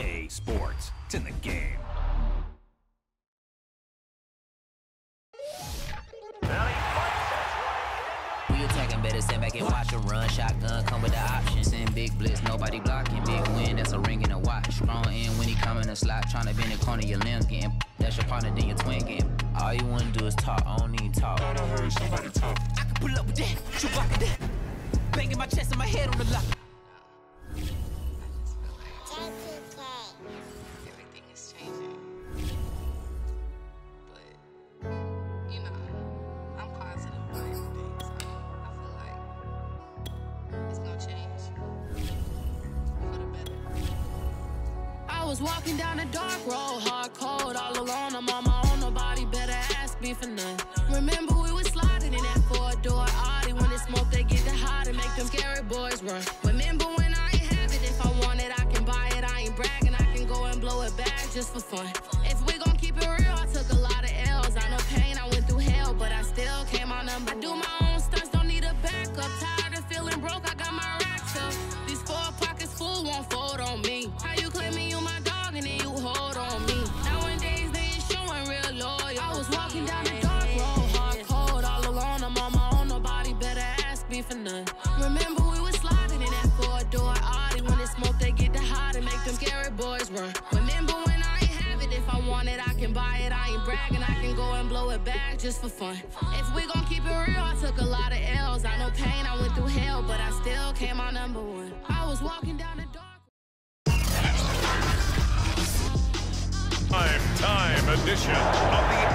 EA Sports. It's in the game. We attacking better stand back and watch a run. Shotgun come with the option. Send big blitz, nobody blocking. Big win, that's a ring and a watch. Strong in when he come in a slot. Trying to bend the corner, your limb getting. That's your partner, then your twin getting. All you wanna do is talk, I don't need talk. I heard somebody talk. I can pull up with that, Chewbacca that. Banging my chest and my head on the lock. Just it back just for fun. If we gon' keep it real, I took a lot of L's. I know pain, I went through hell, but I still came out number one. I was walking down the dark. Prime time edition of the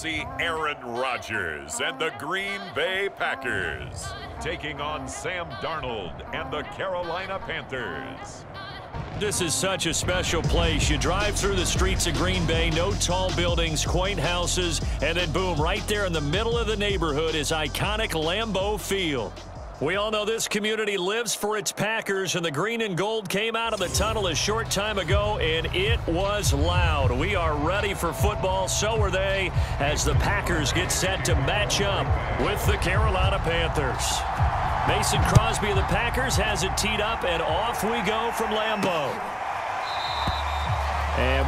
see Aaron Rodgers and the Green Bay Packers taking on Sam Darnold and the Carolina Panthers. This is such a special place. You drive through the streets of Green Bay, no tall buildings, quaint houses, and then boom, right there in the middle of the neighborhood is iconic Lambeau Field. We all know this community lives for its Packers, and the green and gold came out of the tunnel a short time ago, and it was loud. We are ready for football, so are they, as the Packers get set to match up with the Carolina Panthers. Mason Crosby of the Packers has it teed up, and off we go from Lambeau.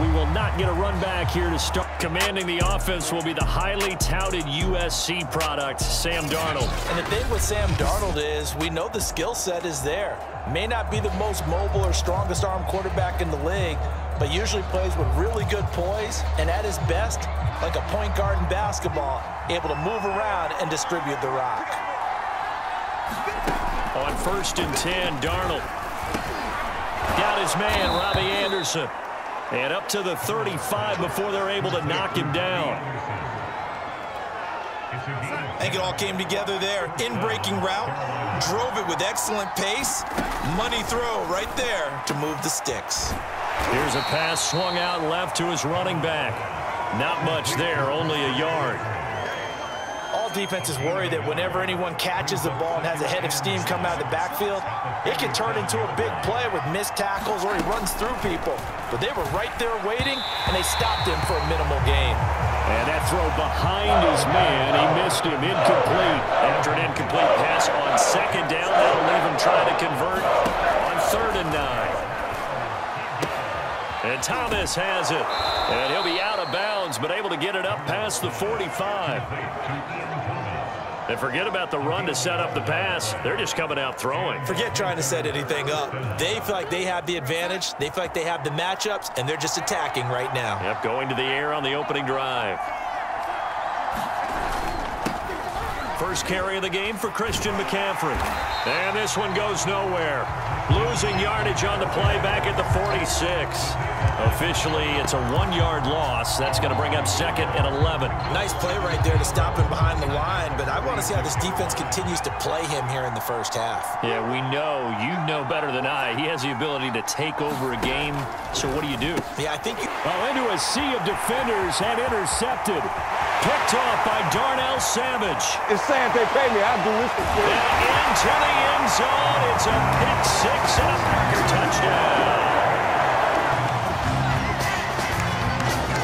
We will not get a run back here to start. Commanding the offense will be the highly touted USC product, Sam Darnold. And the thing with Sam Darnold is we know the skill set is there. May not be the most mobile or strongest arm quarterback in the league, but usually plays with really good poise and at his best, like a point guard in basketball, able to move around and distribute the rock. On first and 10, Darnold. Got his man, Robbie Anderson. And up to the 35 before they're able to knock him down. I think it all came together there. In-breaking route, drove it with excellent pace. Money throw right there to move the sticks. Here's a pass swung out left to his running back. Not much there, only a yard. All is worried that whenever anyone catches the ball and has a head of steam come out of the backfield, it can turn into a big play with missed tackles or he runs through people. But they were right there waiting, and they stopped him for a minimal gain. And that throw behind his man, he missed him, incomplete. After an incomplete pass on second down, that'll leave him trying to convert on third and nine. And Thomas has it. And he'll be out of bounds, but able to get it up past the 45. And forget about the run to set up the pass. They're just coming out throwing. Forget trying to set anything up. They feel like they have the advantage. They feel like they have the matchups, and they're just attacking right now. Yep, going to the air on the opening drive. First carry of the game for Christian McCaffrey. And this one goes nowhere. Losing yardage on the play back at the 46. Officially, it's a one-yard loss. That's going to bring up second and 11. Nice play right there to stop him behind the line, but I want to see how this defense continues to play him here in the first half. Yeah, we know. You know better than I. He has the ability to take over a game. So what do you do? Yeah, I think you... Well, into a sea of defenders and intercepted. Picked off by Darnell Savage. It's saying if they pay me, I'll do this for free. into the end zone. It's a pick six and a Packer touchdown.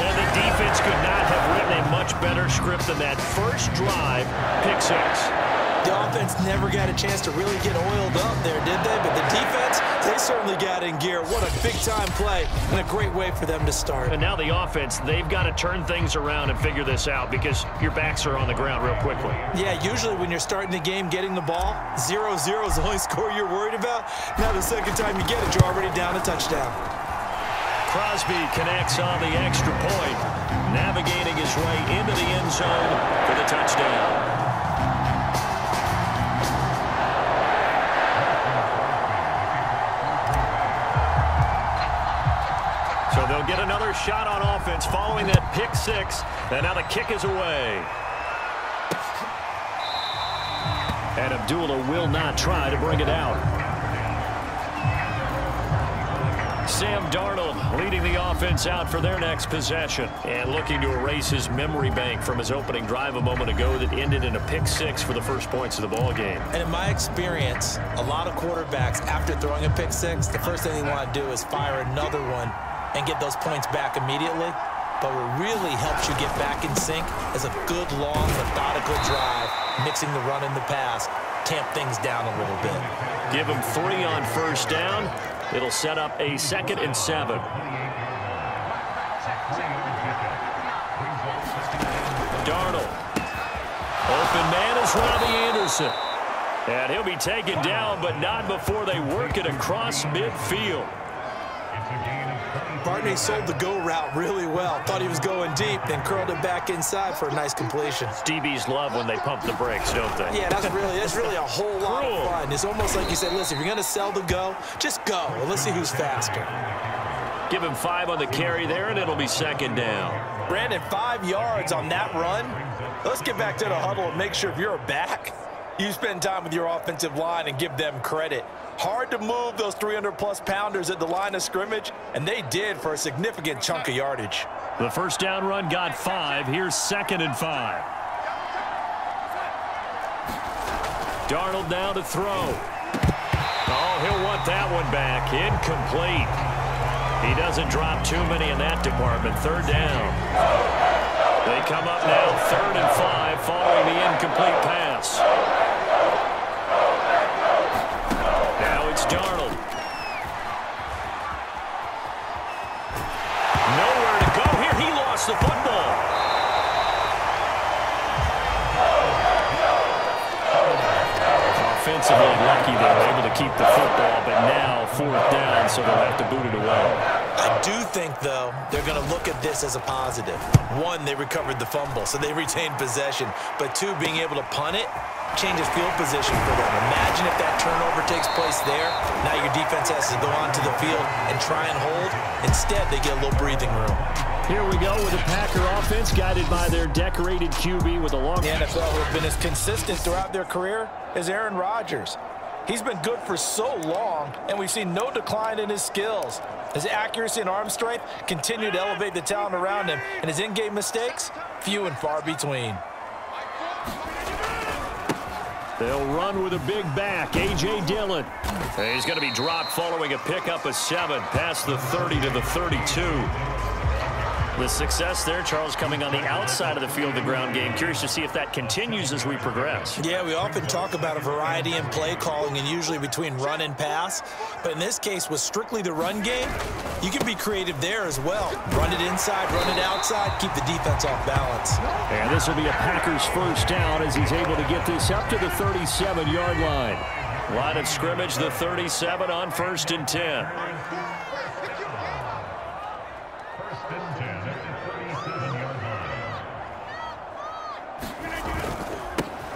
And the defense could not have written a much better script than that first drive, pick six. The offense never got a chance to really get oiled up there, did they? But the defense, they certainly got in gear. What a big-time play and a great way for them to start. And now the offense, they've got to turn things around and figure this out because your backs are on the ground real quickly. Yeah, usually when you're starting the game getting the ball, 0-0 is the only score you're worried about. Now the second time you get it, you're already down a touchdown. Crosby connects on the extra point, navigating his way into the end zone for the touchdown. Shot on offense following that pick six, and now the kick is away. And Abdullah will not try to bring it out. Sam Darnold leading the offense out for their next possession and looking to erase his memory bank from his opening drive a moment ago that ended in a pick six for the first points of the ball game. And in my experience, a lot of quarterbacks, after throwing a pick six, the first thing they want to do is fire another one and get those points back immediately. But what really helps you get back in sync is a good, long, methodical drive, mixing the run and the pass, tamp things down a little bit. Give them three on first down. It'll set up a second and seven. Darnold. Open man is Robbie Anderson. And he'll be taken down, but not before they work it across midfield. Bartney sold the go route really well. Thought he was going deep, then curled it back inside for a nice completion. DBs love when they pump the brakes, don't they? Yeah, that's really that's really a whole lot Cruel. of fun. It's almost like you said, listen, if you're going to sell the go, just go. And let's see who's faster. Give him five on the carry there, and it'll be second down. Brandon, five yards on that run. Let's get back to the huddle and make sure if you're back, you spend time with your offensive line and give them credit. Hard to move those 300-plus pounders at the line of scrimmage, and they did for a significant chunk of yardage. The first down run got five. Here's second and five. Darnold now to throw. Oh, he'll want that one back. Incomplete. He doesn't drop too many in that department. Third down. They come up now third and five following the incomplete pass. Football. Offensively lucky they were able to keep the football, but now fourth down, so they'll have to boot it away. I do think, though, they're going to look at this as a positive. One, they recovered the fumble, so they retained possession. But two, being able to punt it changes field position for them. Imagine if that turnover takes place there. Now your defense has to go onto the field and try and hold. Instead, they get a little breathing room. Here we go with the Packer offense guided by their decorated QB with a long... The NFL who have been as consistent throughout their career as Aaron Rodgers. He's been good for so long, and we've seen no decline in his skills. His accuracy and arm strength continue to elevate the talent around him, and his in-game mistakes, few and far between. They'll run with a big back, A.J. Dillon. He's going to be dropped following a pickup of seven past the 30 to the 32. The success there, Charles, coming on the outside of the field, the ground game. Curious to see if that continues as we progress. Yeah, we often talk about a variety in play calling and usually between run and pass. But in this case, with strictly the run game, you can be creative there as well. Run it inside, run it outside, keep the defense off balance. And this will be a Packers first down as he's able to get this up to the 37-yard line. Line of scrimmage, the 37 on first and 10.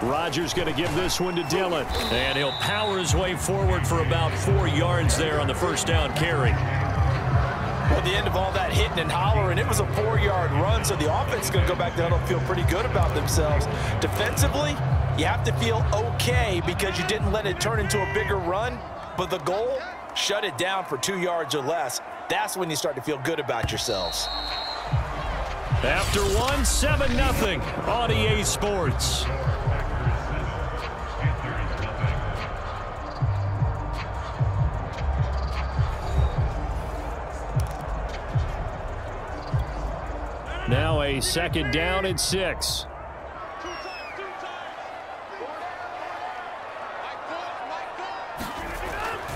Rodgers going to give this one to Dillon. And he'll power his way forward for about four yards there on the first down carry. Well, at the end of all that hitting and hollering, it was a four-yard run, so the offense is going to go back there and feel pretty good about themselves. Defensively, you have to feel okay because you didn't let it turn into a bigger run, but the goal, shut it down for two yards or less. That's when you start to feel good about yourselves. After one, 7-0 on EA Sports. Second down and six.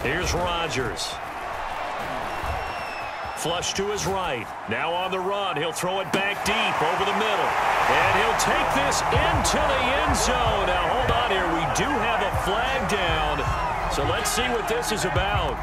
Here's Rodgers. Flush to his right. Now on the run. He'll throw it back deep over the middle. And he'll take this into the end zone. Now hold on here. We do have a flag down. So let's see what this is about.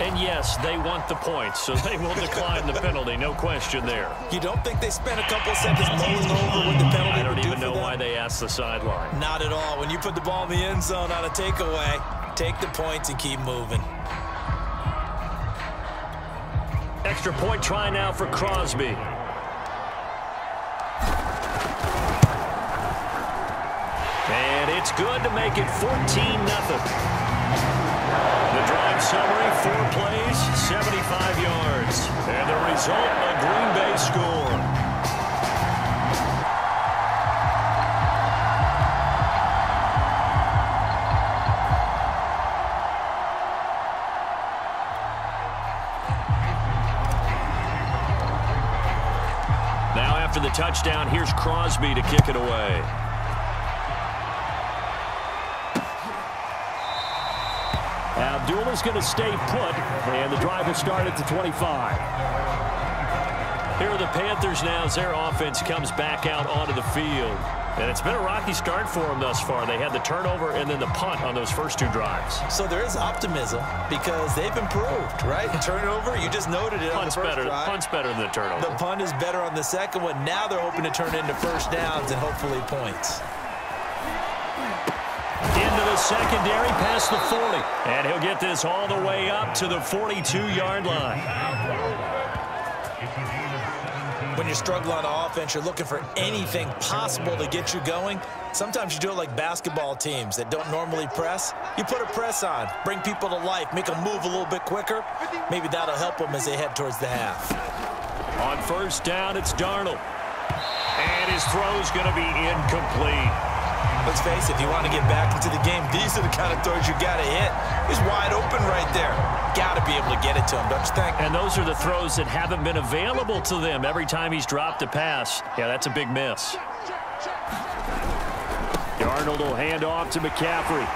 And yes, they want the points, so they will decline the penalty. No question there. You don't think they spent a couple seconds mulling over what the penalty I don't would do even know why they asked the sideline. Not at all. When you put the ball in the end zone on a takeaway, take the points and keep moving. Extra point try now for Crosby. And it's good to make it 14 nothing. The drive summary, four plays, 75 yards. And the result, a Green Bay score. Now after the touchdown, here's Crosby to kick it away. Abdullah's going to stay put, and the drive will start at the 25. Here are the Panthers now as their offense comes back out onto the field. And it's been a rocky start for them thus far. They had the turnover and then the punt on those first two drives. So there is optimism because they've improved, right? Turnover, you just noted it Punt's on the first better, drive. punt's better than the turnover. The punt is better on the second one. Now they're hoping to turn into first downs and hopefully points. Secondary past the 40. And he'll get this all the way up to the 42-yard line. When you're struggling on offense, you're looking for anything possible to get you going. Sometimes you do it like basketball teams that don't normally press. You put a press on, bring people to life, make them move a little bit quicker. Maybe that'll help them as they head towards the half. On first down, it's Darnold. And his throw's going to be incomplete. Let's face it, if you want to get back into the game, these are the kind of throws you got to hit. He's wide open right there. Got to be able to get it to him, don't you think? And those are the throws that haven't been available to them every time he's dropped a pass. Yeah, that's a big miss. Darnold will hand off to McCaffrey.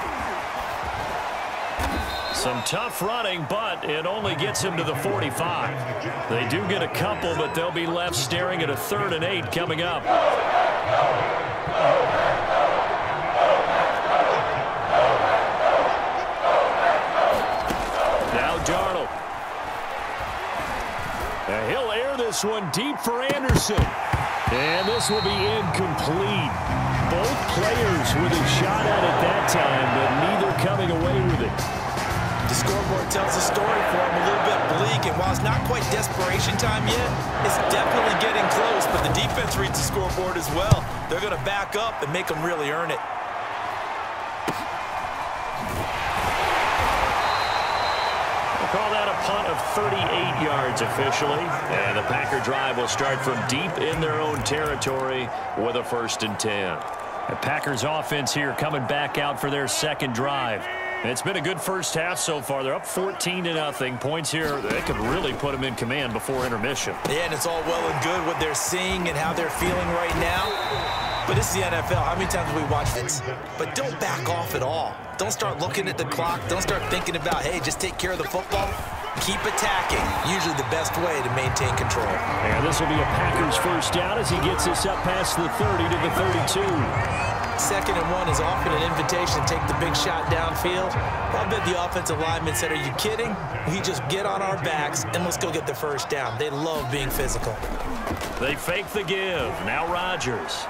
Some tough running, but it only gets him to the 45. They do get a couple, but they'll be left staring at a third and eight coming up. This one deep for Anderson. And this will be incomplete. Both players with a shot at it that time, but neither coming away with it. The scoreboard tells a story for him a little bit bleak, and while it's not quite desperation time yet, it's definitely getting close, but the defense reads the scoreboard as well. They're going to back up and make them really earn it. 38 yards officially. And the Packer drive will start from deep in their own territory with a first and 10. The Packers offense here coming back out for their second drive. It's been a good first half so far. They're up 14 to nothing. Points here, they could really put them in command before intermission. Yeah, and it's all well and good what they're seeing and how they're feeling right now. But this is the NFL. How many times have we watched this? But don't back off at all. Don't start looking at the clock. Don't start thinking about, hey, just take care of the football. Keep attacking. Usually the best way to maintain control. And this will be a Packers first down as he gets this up past the 30 to the 32. Second and one is often an invitation to take the big shot downfield. I'll bet the offensive lineman said, are you kidding? We just get on our backs and let's go get the first down. They love being physical. They fake the give. Now Rodgers.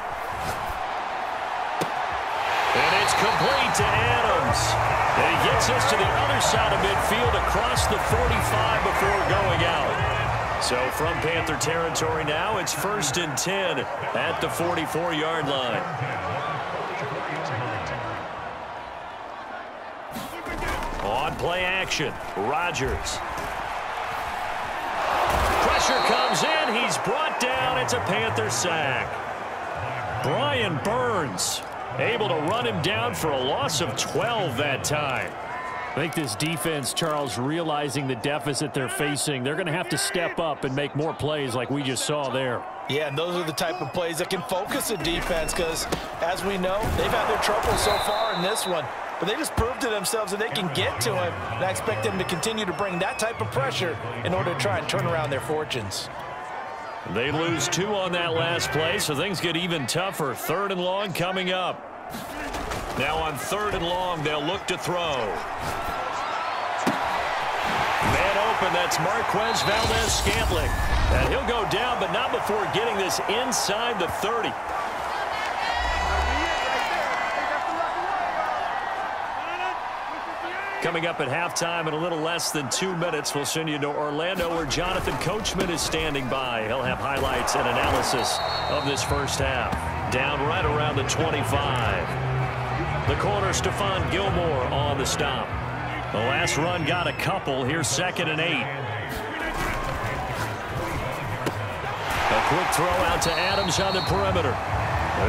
And it's complete to Adams. And he gets us to the other side of midfield across the 45 before going out. So from Panther territory now, it's first and 10 at the 44-yard line. On play action, Rodgers. Pressure comes in. He's brought down. It's a Panther sack. Brian Burns able to run him down for a loss of 12 that time. I think this defense, Charles, realizing the deficit they're facing, they're going to have to step up and make more plays like we just saw there. Yeah, and those are the type of plays that can focus a defense because, as we know, they've had their trouble so far in this one. But they just proved to themselves that they can get to him, and I expect them to continue to bring that type of pressure in order to try and turn around their fortunes. They lose two on that last play, so things get even tougher. Third and long coming up. Now on third and long, they'll look to throw. Man open, that's Marquez Valdes-Scantling. And he'll go down, but not before getting this inside the 30. Coming up at halftime in a little less than two minutes, we'll send you to Orlando where Jonathan Coachman is standing by. He'll have highlights and analysis of this first half. Down right around the 25. The corner, Stephon Gilmore on the stop. The last run got a couple. Here's second and eight. A quick throw out to Adams on the perimeter.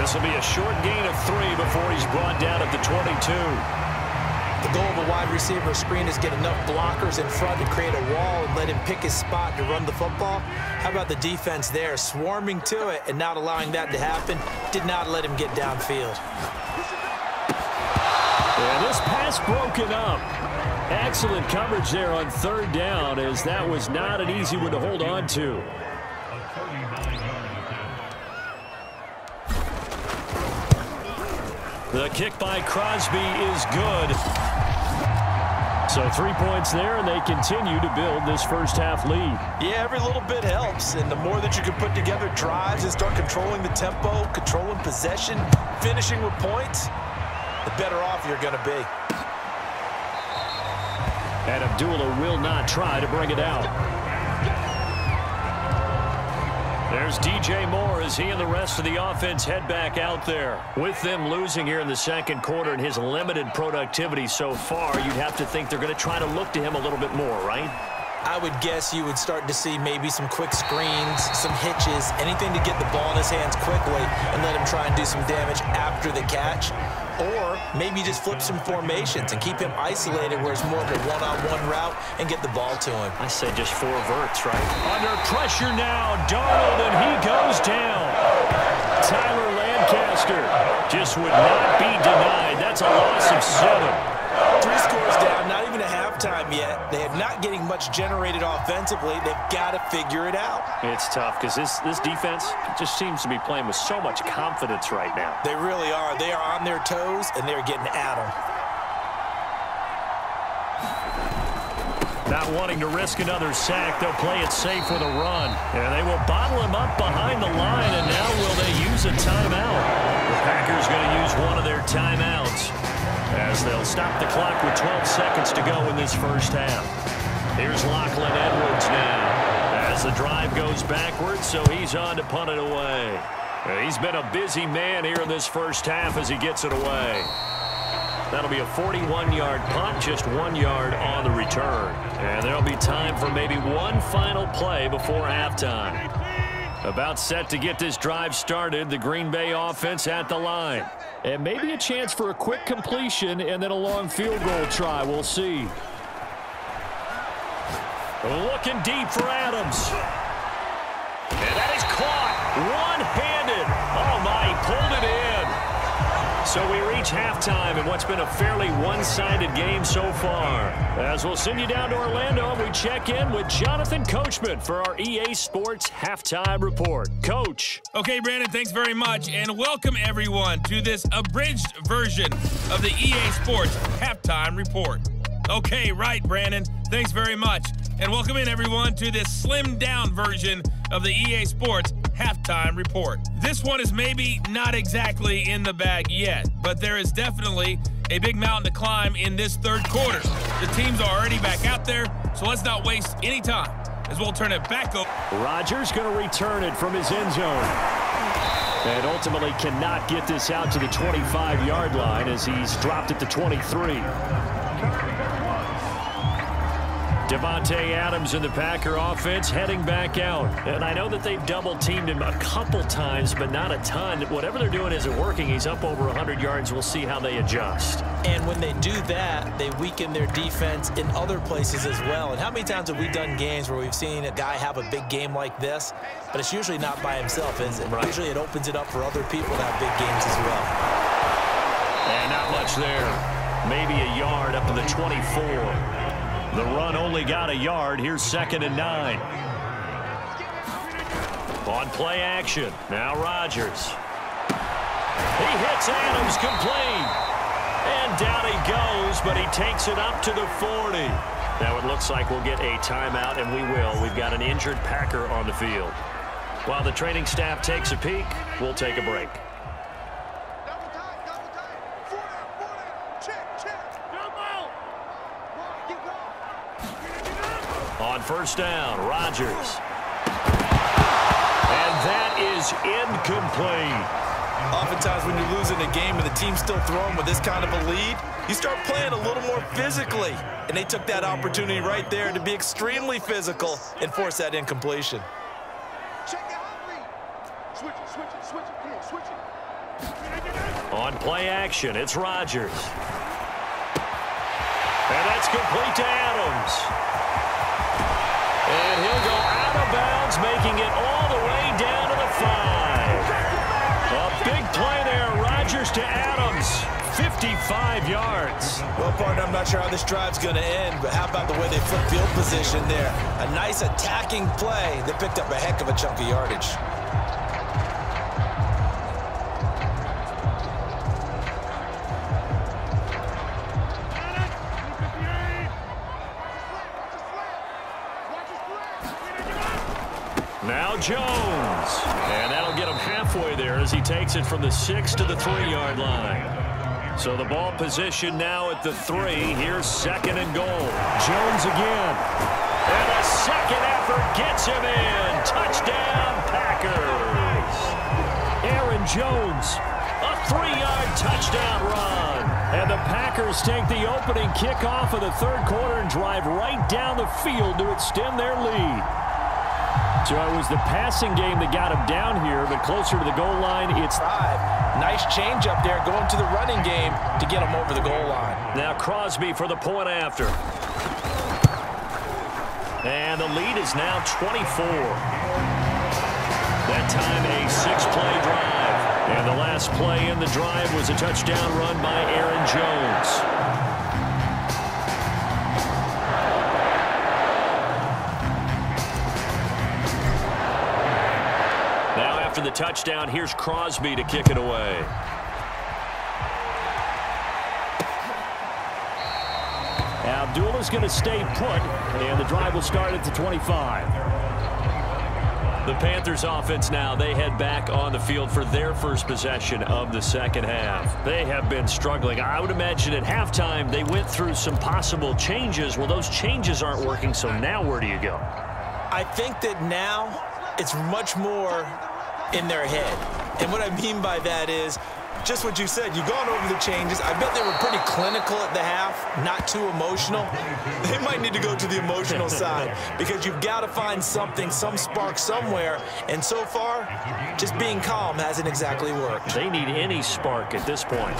This will be a short gain of three before he's brought down at the 22. The goal of a wide receiver screen is get enough blockers in front to create a wall and let him pick his spot to run the football. How about the defense there, swarming to it and not allowing that to happen? Did not let him get downfield. And this pass broken up. Excellent coverage there on third down as that was not an easy one to hold on to. The kick by Crosby is good. So three points there, and they continue to build this first half lead. Yeah, every little bit helps, and the more that you can put together drives and start controlling the tempo, controlling possession, finishing with points, the better off you're going to be. And Abdullah will not try to bring it out. There's DJ Moore as he and the rest of the offense head back out there. With them losing here in the second quarter and his limited productivity so far, you'd have to think they're going to try to look to him a little bit more, right? I would guess you would start to see maybe some quick screens, some hitches, anything to get the ball in his hands quickly and let him try and do some damage after the catch. Or maybe just flip some formations and keep him isolated where it's more of a one-on-one -on -one route and get the ball to him. I say just four verts, right? Under pressure now, Darnold, and he goes down. Tyler Lancaster just would not be denied. That's a loss of seven. Three scores down, not even a halftime yet. They are not getting much generated offensively. They've got to figure it out. It's tough because this, this defense just seems to be playing with so much confidence right now. They really are. They are on their toes, and they're getting at them. Not wanting to risk another sack, they'll play it safe with a run. And they will bottle him up behind the line, and now will they use a timeout? The Packers going to use one of their timeouts as they'll stop the clock with 12 seconds to go in this first half. Here's Lachlan Edwards now as the drive goes backwards, so he's on to punt it away. He's been a busy man here in this first half as he gets it away. That'll be a 41-yard punt, just one yard on the return. And there'll be time for maybe one final play before halftime. About set to get this drive started, the Green Bay offense at the line. And maybe a chance for a quick completion and then a long field goal try. We'll see. Looking deep for Adams. And that is caught one-handed. Oh, my, he pulled it in. So we reach halftime in what's been a fairly one-sided game so far. As we'll send you down to Orlando, we check in with Jonathan Coachman for our EA Sports Halftime Report. Coach. Okay, Brandon, thanks very much. And welcome, everyone, to this abridged version of the EA Sports Halftime Report. Okay, right, Brandon. Thanks very much. And welcome in, everyone, to this slimmed down version of the EA Sports halftime report. This one is maybe not exactly in the bag yet, but there is definitely a big mountain to climb in this third quarter. The teams are already back out there, so let's not waste any time as we'll turn it back over. Rodgers going to return it from his end zone. And ultimately cannot get this out to the 25-yard line as he's dropped it to 23. Davante Adams and the Packer offense heading back out. And I know that they've double-teamed him a couple times, but not a ton. Whatever they're doing isn't working. He's up over 100 yards. We'll see how they adjust. And when they do that, they weaken their defense in other places as well. And how many times have we done games where we've seen a guy have a big game like this, but it's usually not by himself, is it? Right. Usually it opens it up for other people to have big games as well. And not much there. Maybe a yard up to the 24. The run only got a yard. Here's second and nine. On play action. Now Rodgers. He hits Adams complete. And down he goes, but he takes it up to the 40. Now it looks like we'll get a timeout, and we will. We've got an injured Packer on the field. While the training staff takes a peek, we'll take a break. First down. Rodgers. And that is incomplete. Oftentimes when you're losing a game and the team's still throwing with this kind of a lead, you start playing a little more physically. And they took that opportunity right there to be extremely physical and force that incompletion. On play action, it's Rodgers. And that's complete to Adams. Bounds, making it all the way down to the five. A big play there, Rodgers to Adams. 55 yards. Well, partner, I'm not sure how this drive's going to end, but how about the way they flip field position there? A nice attacking play that picked up a heck of a chunk of yardage. Jones. And that'll get him halfway there as he takes it from the six to the three-yard line. So the ball position now at the three. Here's second and goal. Jones again. And a second effort gets him in. Touchdown, Packers. Aaron Jones, a three-yard touchdown run. And the Packers take the opening kickoff of the third quarter and drive right down the field to extend their lead. So it was the passing game that got him down here, but closer to the goal line, it's... Five. Nice change up there going to the running game to get him over the goal line. Now Crosby for the point after. And the lead is now 24. That time a six-play drive. And the last play in the drive was a touchdown run by Aaron Jones. Touchdown, here's Crosby to kick it away. Abdullah's going to stay put, and the drive will start at the 25. The Panthers offense now, they head back on the field for their first possession of the second half. They have been struggling. I would imagine at halftime they went through some possible changes. Well, those changes aren't working, so now where do you go? I think that now it's much more in their head. And what I mean by that is just what you said. You've gone over the changes. I bet they were pretty clinical at the half, not too emotional. They might need to go to the emotional side because you've got to find something, some spark somewhere. And so far, just being calm hasn't exactly worked. They need any spark at this point.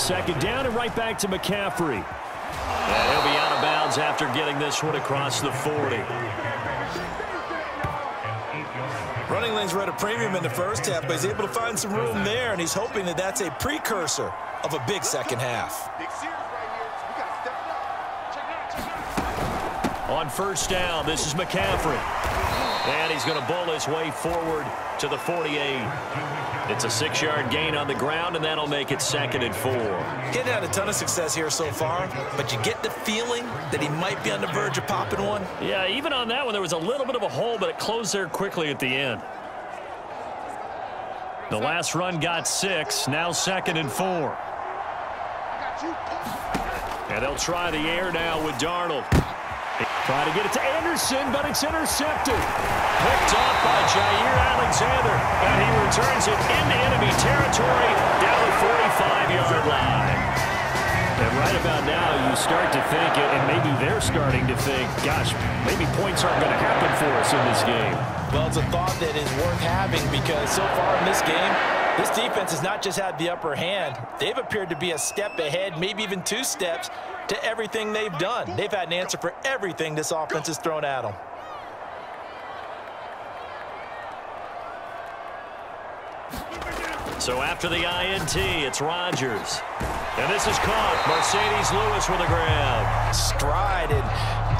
Second down and right back to McCaffrey. And he'll be out of bounds after getting this one across the 40. Running were at a premium in the first half, but he's able to find some room there, and he's hoping that that's a precursor of a big second half. On first down, this is McCaffrey. And he's going to bull his way forward to the 48. It's a six-yard gain on the ground, and that'll make it second and four. Getting had a ton of success here so far, but you get the feeling that he might be on the verge of popping one. Yeah, even on that one, there was a little bit of a hole, but it closed there quickly at the end. The last run got six, now second and four. And they'll try the air now with Darnold. Try to get it to Anderson, but it's intercepted. Picked off by Jaire Alexander, and he returns it into enemy territory down the 45-yard line. And right about now, you start to think, and maybe they're starting to think, gosh, maybe points aren't going to happen for us in this game. Well, it's a thought that is worth having because so far in this game, this defense has not just had the upper hand. They've appeared to be a step ahead, maybe even two steps, to everything they've done. They've had an answer for everything this offense has thrown at them. So after the INT, it's Rodgers. And this is caught. Marcedes Lewis with a grab. Stride, and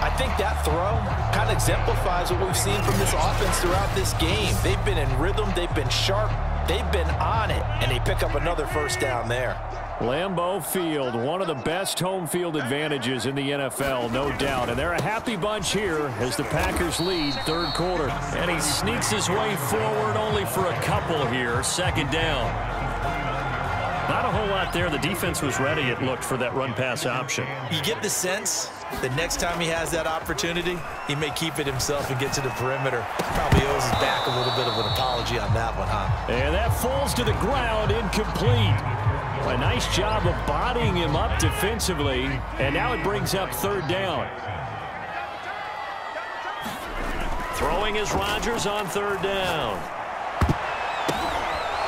I think that throw kind of exemplifies what we've seen from this offense throughout this game. They've been in rhythm. They've been sharp. They've been on it, and they pick up another first down there. Lambeau Field, one of the best home field advantages in the NFL, no doubt. And they're a happy bunch here as the Packers lead third quarter. And he sneaks his way forward only for a couple here, second down. Whole lot there. The defense was ready, it looked, for that run-pass option. You get the sense that next time he has that opportunity, he may keep it himself and get to the perimeter. Probably owes his back a little bit of an apology on that one, huh? And that falls to the ground, incomplete. A nice job of bodying him up defensively, and now it brings up third down. Throwing is Rodgers on third down.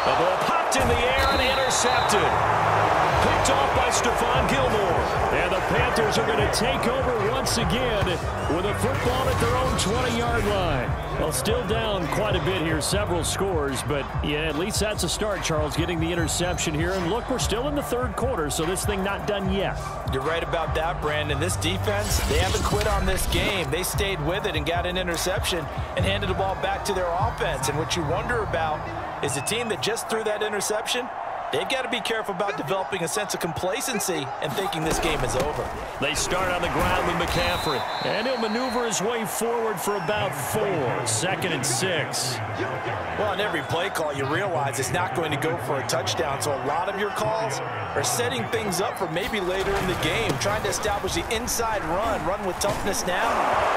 The ball popped in the air intercepted. Picked off by Stephon Gilmore. And the Panthers are going to take over once again with a football at their own 20-yard line. Well, still down quite a bit here, several scores, but yeah, at least that's a start, Charles, getting the interception here. And look, we're still in the third quarter, so this thing not done yet. You're right about that, Brandon. This defense, they haven't quit on this game. They stayed with it and got an interception and handed the ball back to their offense. And what you wonder about is a team that just threw that interception They've got to be careful about developing a sense of complacency and thinking this game is over. They start on the ground with McCaffrey. And he'll maneuver his way forward for about four. Second and six. Well, on every play call, you realize it's not going to go for a touchdown. So a lot of your calls are setting things up for maybe later in the game, trying to establish the inside run, run with toughness now,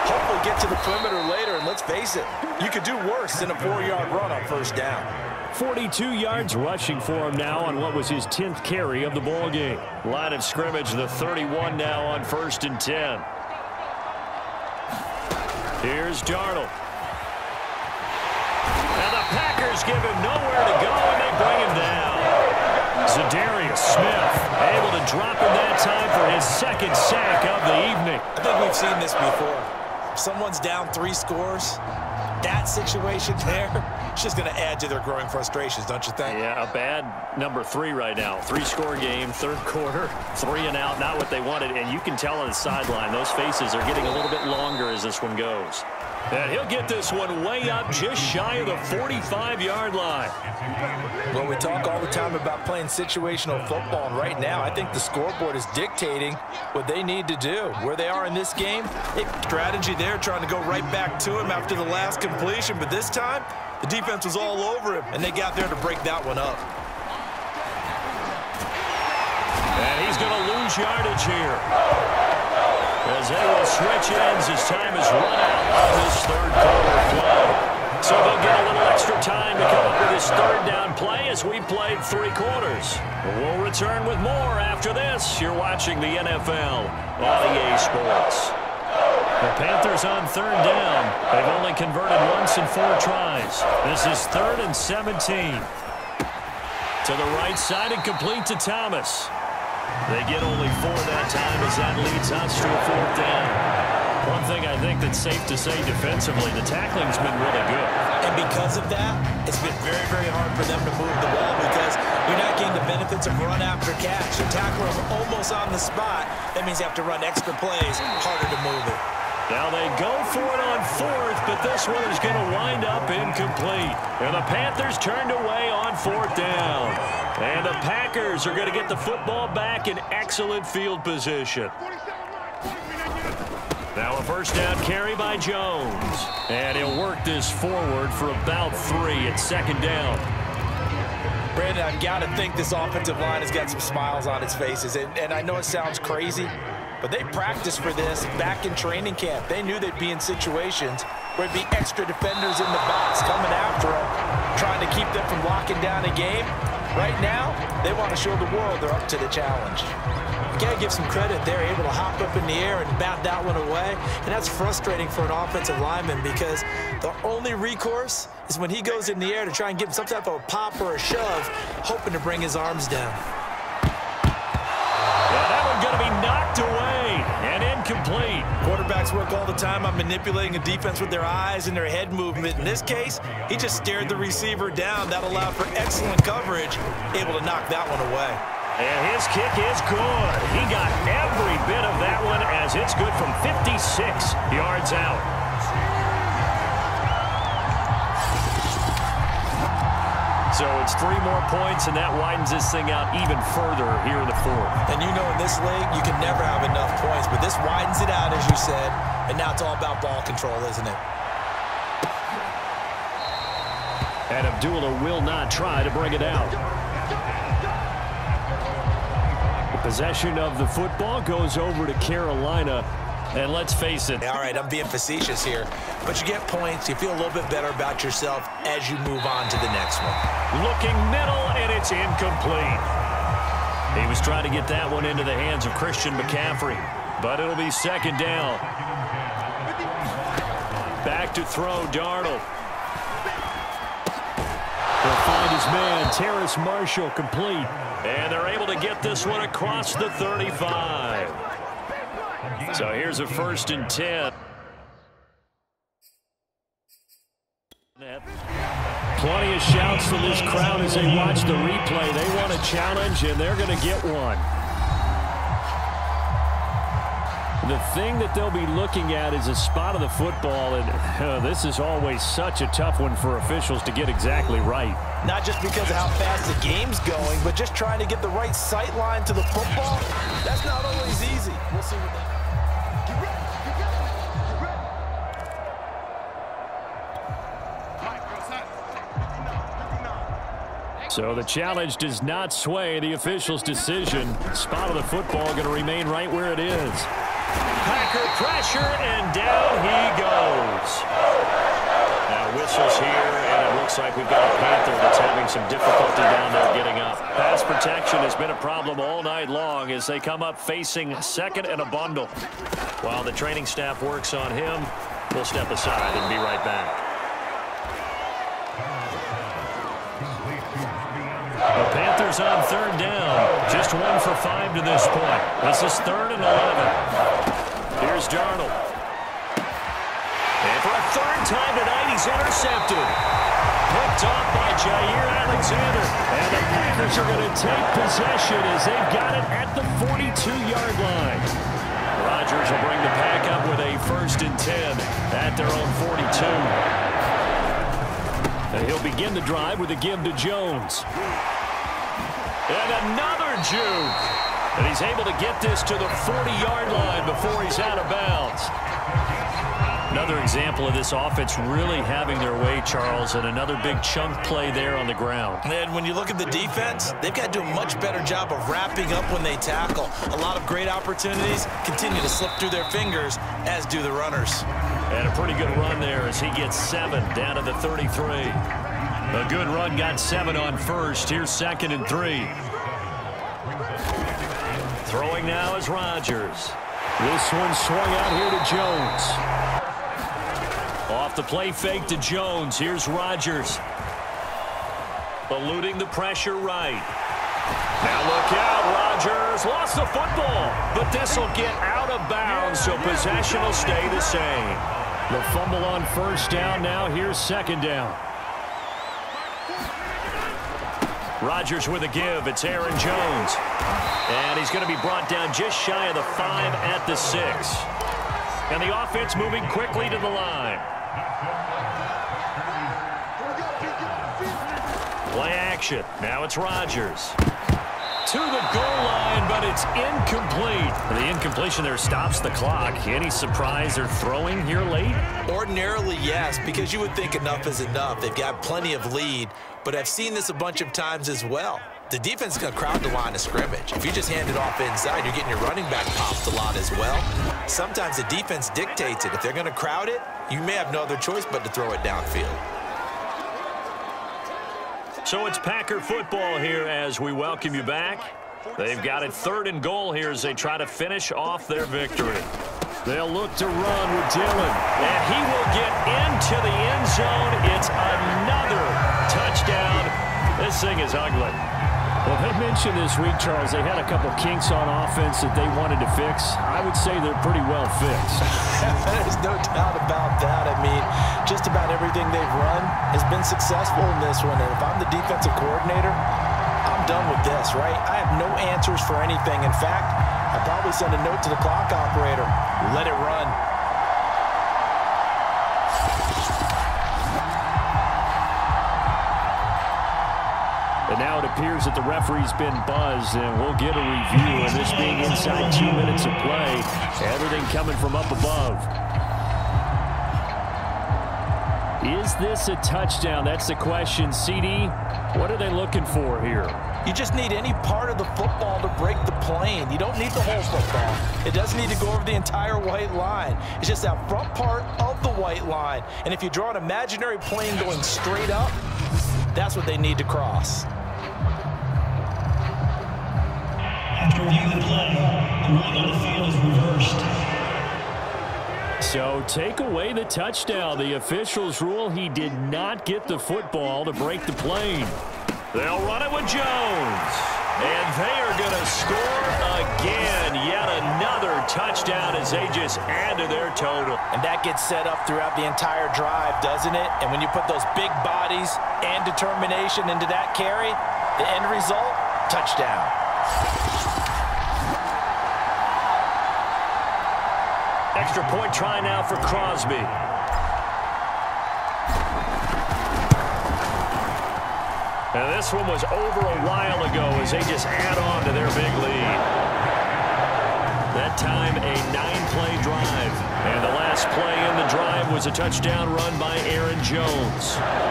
hopefully get to the perimeter later. And let's face it, you could do worse than a four-yard run on first down. 42 yards rushing for him now on what was his 10th carry of the ball game. Line of scrimmage, the 31 now on first and 10. Here's Darnold. And the Packers give him nowhere to go, and they bring him down. Za'Darius Smith able to drop him that time for his second sack of the evening. I think we've seen this before. Someone's down three scores, that situation there, it's just going to add to their growing frustrations, don't you think? Yeah, a bad number three right now. Three-score game, third quarter, three and out, not what they wanted. And you can tell on the sideline, those faces are getting a little bit longer as this one goes. And he'll get this one way up just shy of the 45-yard line. Well, we talk all the time about playing situational football, and right now I think the scoreboard is dictating what they need to do. Where they are in this game, strategy there, trying to go right back to him after the last completion, but this time, the defense was all over him, and they got there to break that one up. And he's going to lose yardage here as they will switch ends as time has run out on this third quarter play. So they'll get a little extra time to come up with this third down play as we played three quarters. We'll return with more after this. You're watching the NFL on EA Sports. The Panthers on third down. They've only converted once in four tries. This is third and 17. To the right side and complete to Thomas. They get only four that time as that leads us to a fourth down. One thing I think that's safe to say defensively, the tackling's been really good. And because of that, it's been very, very hard for them to move the ball because you're not getting the benefits of run after catch. You tackle them almost on the spot. That means you have to run extra plays, harder to move it. Now they go for it on fourth, but this one is going to wind up incomplete. And the Panthers turned away on fourth down. And the Packers are going to get the football back in excellent field position. Now a first down carry by Jones. And he'll work this forward for about three at second down. Brandon, I've got to think this offensive line has got some smiles on its faces. And, and I know it sounds crazy, but they practiced for this back in training camp. They knew they'd be in situations where it'd be extra defenders in the box coming after them, trying to keep them from locking down a game. Right now, they want to show the world they're up to the challenge. got to give some credit. They're able to hop up in the air and bat that one away. And that's frustrating for an offensive lineman because the only recourse is when he goes in the air to try and give him some type of a pop or a shove, hoping to bring his arms down. Knocked away and incomplete. Quarterbacks work all the time on manipulating a defense with their eyes and their head movement. In this case, he just stared the receiver down. That allowed for excellent coverage, able to knock that one away. And his kick is good. He got every bit of that one as it's good from 56 yards out. So it's three more points, and that widens this thing out even further here in the fourth. And you know in this league, you can never have enough points, but this widens it out, as you said, and now it's all about ball control, isn't it? And Abdullah will not try to bring it out. Possession of the football goes over to Carolina. And let's face it. All right, I'm being facetious here. But you get points. You feel a little bit better about yourself as you move on to the next one. Looking middle, and it's incomplete. He was trying to get that one into the hands of Christian McCaffrey. But it'll be second down. Back to throw, Darnold. He'll find his man, Terrace Marshall, complete. And they're able to get this one across the 35. So here's a first and 10. Plenty of shouts from this crowd as they watch the replay. They want a challenge, and they're going to get one. The thing that they'll be looking at is a spot of the football, and uh, this is always such a tough one for officials to get exactly right. Not just because of how fast the game's going, but just trying to get the right sight line to the football. That's not always easy. We'll see what So the challenge does not sway the official's decision. Spot of the football going to remain right where it is. Packer pressure, and down he goes. Now whistles here, looks like we've got a Panther that's having some difficulty down there getting up. Pass protection has been a problem all night long as they come up facing second and a bundle. While the training staff works on him, we'll step aside and be right back. The Panthers on third down. Just one for five to this point. This is third and 11. Here's Darnold. And for a third time tonight, he's intercepted. Picked off by Jaire Alexander. And the Packers are going to take possession as they've got it at the 42-yard line. Rodgers will bring the pack up with a first and 10 at their own 42. And he'll begin the drive with a give to Jones. And another juke. And he's able to get this to the 40-yard line before he's out of bounds. Another example of this offense really having their way, Charles, and another big chunk play there on the ground. And when you look at the defense, they've got to do a much better job of wrapping up when they tackle. A lot of great opportunities continue to slip through their fingers, as do the runners. And a pretty good run there as he gets seven down to the 33. A good run got seven on first. Here's second and three. Throwing now is Rodgers. This one swung out here to Jones. Off the play fake to Jones. Here's Rodgers. Eluding the pressure right. Now look out, Rodgers. Lost the football, but this will get out of bounds, so possession will stay the same. The fumble on first down. Now here's second down. Rodgers with a give. It's Aaron Jones. And he's going to be brought down just shy of the five at the six. And the offense moving quickly to the line. Play action. Now it's Rodgers. To the goal line, but it's incomplete. The incompletion there stops the clock. Any surprise they're throwing here late? Ordinarily, yes, because you would think enough is enough. They've got plenty of lead, but I've seen this a bunch of times as well. The defense is going to crowd the line of scrimmage. If you just hand it off inside, you're getting your running back popped a lot as well. Sometimes the defense dictates it. If they're going to crowd it, you may have no other choice but to throw it downfield. So it's Packer football here as we welcome you back. They've got it third and goal here as they try to finish off their victory. They'll look to run with Dillon, and he will get into the end zone. It's another touchdown. This thing is ugly. Well, they mentioned this week, Charles, they had a couple kinks on offense that they wanted to fix. I would say they're pretty well fixed. There's no doubt about that. I mean, just about everything they've run has been successful in this one. And if I'm the defensive coordinator, I'm done with this, right? I have no answers for anything. In fact, I'd probably send a note to the clock operator. Let it run. Appears that the referee's been buzzed, and we'll get a review. And this being inside two minutes of play, everything coming from up above. Is this a touchdown? That's the question. CD, what are they looking for here? You just need any part of the football to break the plane. You don't need the whole football. It doesn't need to go over the entire white line. It's just that front part of the white line. And if you draw an imaginary plane going straight up, that's what they need to cross. After reviewing the play, the ruling on the field is reversed. So take away the touchdown. The officials rule he did not get the football to break the plane. They'll run it with Jones. And they are going to score again. Yet another touchdown as they just add to their total. And that gets set up throughout the entire drive, doesn't it? And when you put those big bodies and determination into that carry, the end result, touchdown. Extra point try now for Crosby. And this one was over a while ago as they just add on to their big lead. That time a nine-play drive. And the last play in the drive was a touchdown run by Aaron Jones.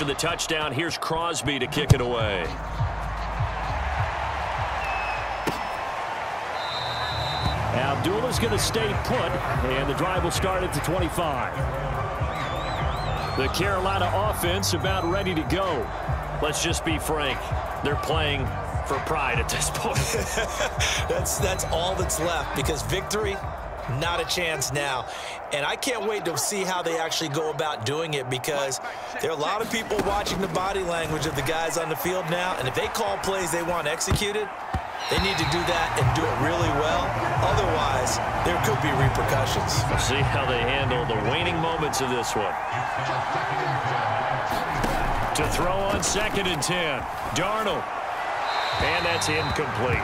After the touchdown, here's Crosby to kick it away. Abdullah's going to stay put, and the drive will start at the 25. The Carolina offense about ready to go. Let's just be frank. They're playing for pride at this point. that's, that's all that's left because victory, not a chance now. And I can't wait to see how they actually go about doing it because there are a lot of people watching the body language of the guys on the field now. And if they call plays they want executed, they need to do that and do it really well. Otherwise, there could be repercussions. See how they handle the waning moments of this one. To throw on second and 10. Darnold. And that's incomplete.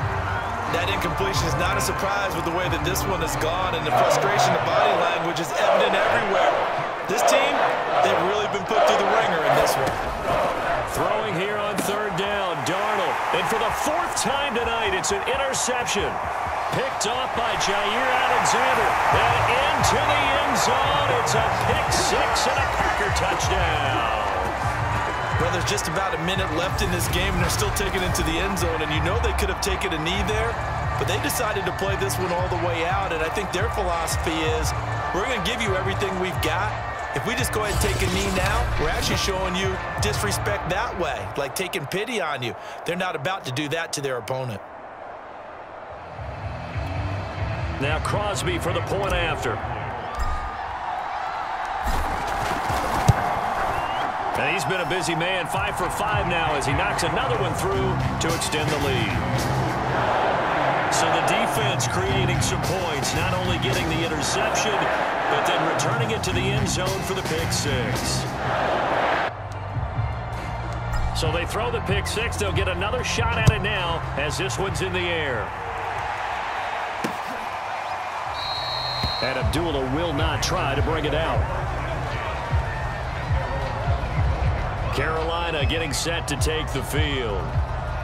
That incompletion is not a surprise with the way that this one has gone, and the frustration of body language is evident everywhere. This team, they've really been put through the ringer in this one. Throwing here on third down, Darnold. And for the fourth time tonight, it's an interception. Picked off by Jaire Alexander. And into the end zone. It's a pick six and a Packer touchdown. Well, there's just about a minute left in this game, and they're still taking it to the end zone. And you know they could have taken a knee there, but they decided to play this one all the way out. And I think their philosophy is, we're going to give you everything we've got. If we just go ahead and take a knee now, we're actually showing you disrespect that way, like taking pity on you. They're not about to do that to their opponent. Now Crosby for the point after. And he's been a busy man, five for five now as he knocks another one through to extend the lead. So the defense creating some points, not only getting the interception, but then returning it to the end zone for the pick six. So they throw the pick six. They'll get another shot at it now as this one's in the air. And Abdullah will not try to bring it out. Carolina getting set to take the field.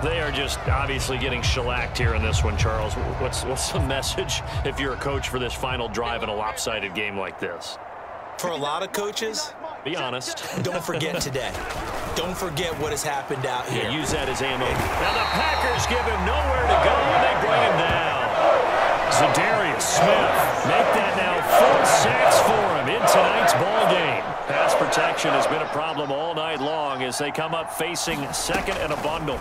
They are just obviously getting shellacked here in this one, Charles. What's, what's the message if you're a coach for this final drive in a lopsided game like this? For a lot of coaches, be honest. Don't forget today. Don't forget what has happened out here. Yeah, use that as ammo. Now the Packers give him nowhere to go, and they bring him down. Za'Darius Smith. Make that now four sacks for him in tonight's ball game. Pass protection has been a problem all night long as they come up facing second and a bundle.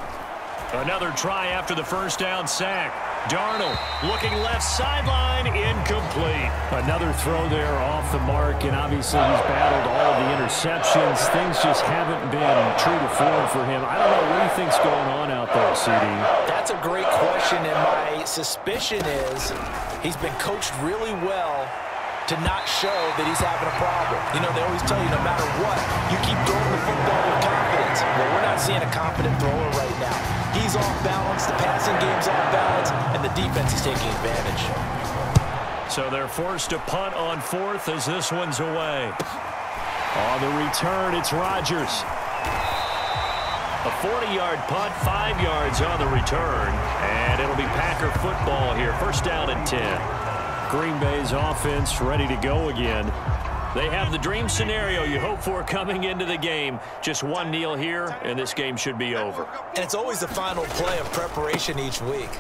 Another try after the first down sack. Darnold looking left sideline, incomplete. Another throw there off the mark, and obviously he's battled all the interceptions. Things just haven't been true to form for him. I don't know what he think's going on out there, CD. That's a great question, and my suspicion is he's been coached really well to not show that he's having a problem. You know, they always tell you no matter what, you keep throwing the football with confidence. Well, we're not seeing a confident thrower right now. He's off balance, the passing game's off balance, and the defense is taking advantage. So they're forced to punt on fourth as this one's away. On the return, it's Rodgers. A 40-yard punt, five yards on the return, and it'll be Packer football here. First down and 10. Green Bay's offense ready to go again. They have the dream scenario you hope for coming into the game. Just one kneel here, and this game should be over. And it's always the final play of preparation each week.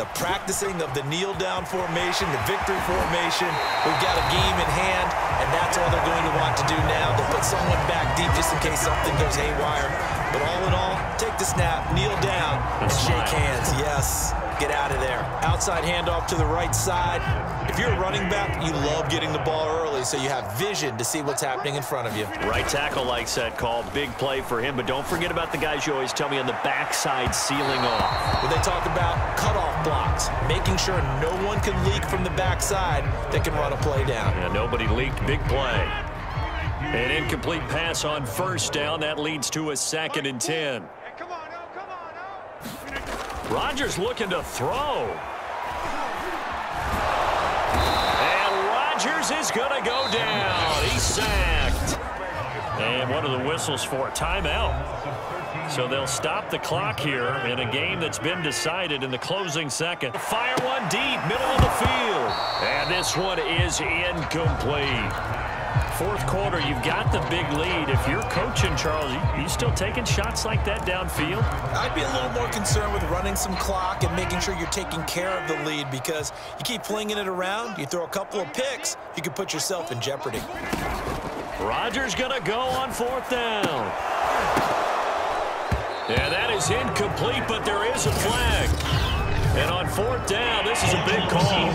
The practicing of the kneel-down formation, the victory formation. We've got a game in hand, and that's all they're going to want to do now. They'll put someone back deep just in case something goes haywire. Take the snap, kneel down, and, and shake hands. Yes, get out of there. Outside handoff to the right side. If you're a running back, you love getting the ball early so you have vision to see what's happening in front of you. Right tackle likes that call. Big play for him, but don't forget about the guys you always tell me on the backside sealing off. When they talk about cutoff blocks, making sure no one can leak from the backside that can run a play down. Yeah, nobody leaked. Big play. An incomplete pass on first down. That leads to a second and 10. Rodgers looking to throw. And Rodgers is going to go down. He's sacked. And what are the whistles for? Timeout. So they'll stop the clock here in a game that's been decided in the closing second. Fire one deep, middle of the field. And this one is incomplete. Fourth quarter, you've got the big lead. If you're coaching, Charles, you, you still taking shots like that downfield? I'd be a little more concerned with running some clock and making sure you're taking care of the lead because you keep flinging it around, you throw a couple of picks, you could put yourself in jeopardy. Rodgers going to go on fourth down. Yeah, that is incomplete, but there is a flag. And on fourth down, this is a big call.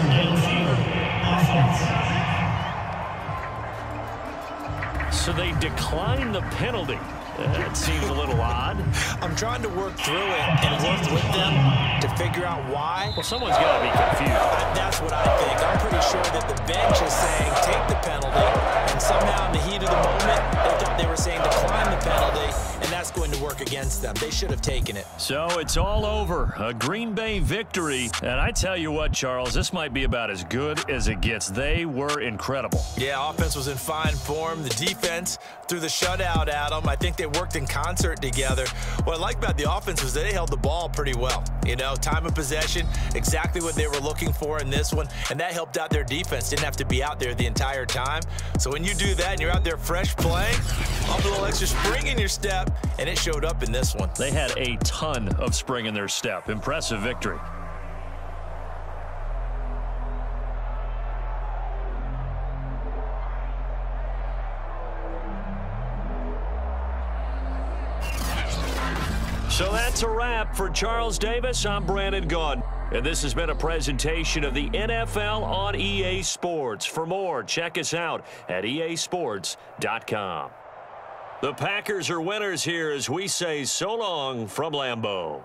So they decline the penalty. That seems a little odd. I'm trying to work through it and work with them to figure out why. Well, someone's got to be confused. I, that's what I think. I'm pretty sure that the bench is saying take the penalty, and somehow in the heat of the moment, they thought they were saying decline the penalty, that's going to work against them. They should have taken it. So it's all over. A Green Bay victory. And I tell you what, Charles, this might be about as good as it gets. They were incredible. Yeah, offense was in fine form. The defense threw the shutout at them. I think they worked in concert together. What I like about the offense was they held the ball pretty well. You know, time of possession, exactly what they were looking for in this one, and that helped out their defense. Didn't have to be out there the entire time. So when you do that and you're out there fresh playing, a little extra spring in your step, and it showed up in this one. They had a ton of spring in their step. Impressive victory. So that's a wrap for Charles Davis. I'm Brandon Gaudin. And this has been a presentation of the NFL on EA Sports. For more, check us out at easports.com. The Packers are winners here as we say so long from Lambeau.